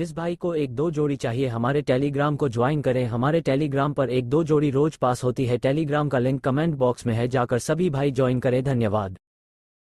जिस भाई को एक दो जोड़ी चाहिए, हमारे टेलीग्राम को ज्वाइन करें। हमारे टेलीग्राम पर एक दो जोड़ी रोज पास होती है। टेलीग्राम का लिंक कमेंट बॉक्स में है। जाकर सभी भाई ज्वाइन करें। धन्यवाद।